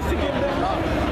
してけんだよな。